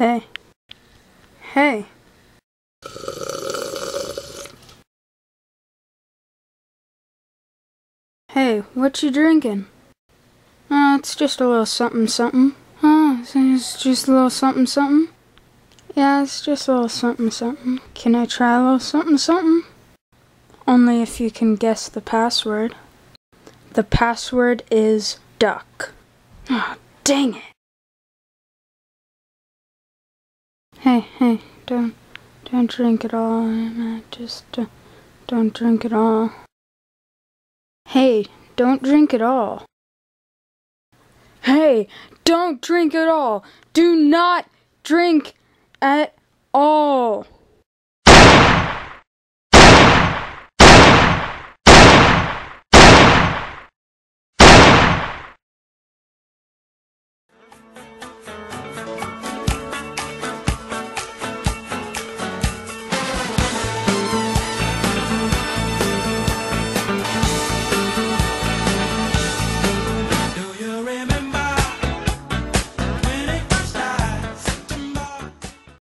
Hey. Hey. Hey, what you drinking? Uh, it's just a little something something. Huh? It's just a little something something? Yeah, it's just a little something something. Can I try a little something something? Only if you can guess the password. The password is duck. Oh, dang it. Hey, hey, don't, don't drink it all. Just uh, don't drink it all. Hey, don't drink it all. Hey, don't drink at all. Do not drink at all.